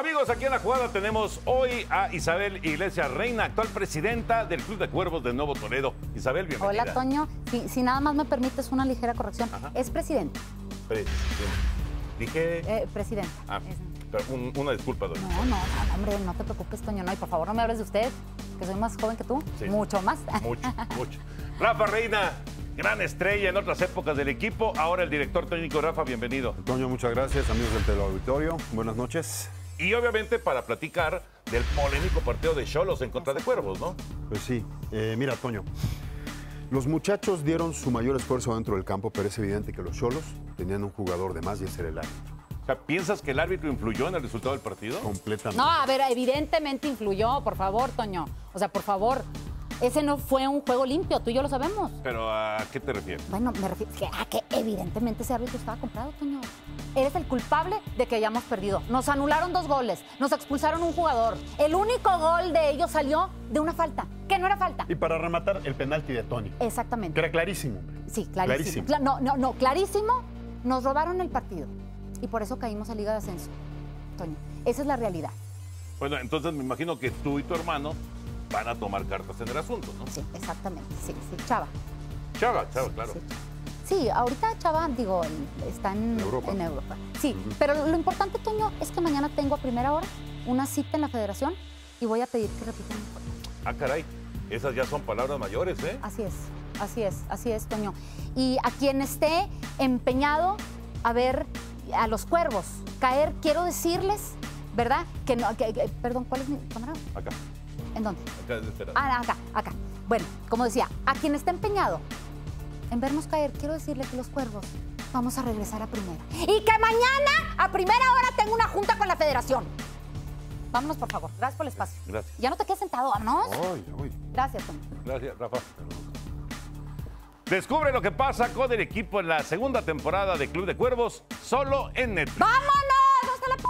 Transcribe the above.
Amigos, aquí en la jugada tenemos hoy a Isabel Iglesias Reina, actual presidenta del Club de Cuervos de Nuevo Toledo. Isabel, bienvenida. Hola, Toño. Si, si nada más me permites una ligera corrección, Ajá. es presidente. Presidente. Dije. Eh, presidente. Ah, Es- pero un- una disculpa, doña. No, no, no, hombre, no te preocupes, Toño. No, y por favor no me hables de usted, que soy más joven que tú. Sí. Mucho más. Mucho, mucho. Rafa Reina, gran estrella en otras épocas del equipo. Ahora el director técnico, Rafa, bienvenido. Antonio, muchas gracias, amigos del teleauditorio. Buenas noches. Y obviamente para platicar del polémico partido de Cholos en contra de Cuervos, ¿no? Pues sí, eh, mira, Toño. Los muchachos dieron su mayor esfuerzo dentro del campo, pero es evidente que los Cholos tenían un jugador de más y ese era el árbitro. O sea, ¿piensas que el árbitro influyó en el resultado del partido? Completamente. No, a ver, evidentemente influyó, por favor, Toño. O sea, por favor, ese no fue un juego limpio, tú y yo lo sabemos. Pero ¿a qué te refieres? Bueno, me refiero que- a que evidentemente ese árbitro estaba comprado, Toño. Eres el culpable de que hayamos perdido. Nos anularon dos goles, nos expulsaron un jugador. El único gol de ellos salió de una falta, que no era falta. Y para rematar, el penalti de Tony. Que Exactamente. era clarísimo. Sí, clarísimo. Cla- no, no, no, clarísimo. Nos robaron el partido. Y por eso caímos a Liga de Ascenso. Toño, esa es la realidad. Bueno, entonces me imagino que tú y tu hermano van a tomar cartas en el asunto, ¿no? Sí, exactamente. Sí, sí, Chava. Chava, chava, claro. Sí, Sí, ahorita Chava, digo, está en Europa. en Europa. Sí, pero lo importante, Toño, es que mañana tengo a primera hora una cita en la federación y voy a pedir que repitan. Ah, caray. Esas ya son palabras mayores, ¿eh? Así es, así es, así es, Toño. Y a quien esté empeñado a ver a los cuervos caer, quiero decirles, ¿verdad? Que no, que- que- perdón, ¿cuál es mi cámara? Acá, ¿En dónde? acá este. Ah, acá, acá. Bueno, como decía, a quien esté empeñado en vernos caer, quiero decirle que los cuervos vamos a regresar a primera. Y que mañana a primera hora tengo una junta con la federación. Vámonos, por favor. Gracias por el espacio. Gracias. Ya no te quedes sentado, vámonos. Ay, ay. Gracias, Toño. Gracias, Rafa. Descubre lo que pasa con el equipo en la segunda temporada de Club de Cuervos, solo en Netflix. ¡Vámonos! ¡Hasta la p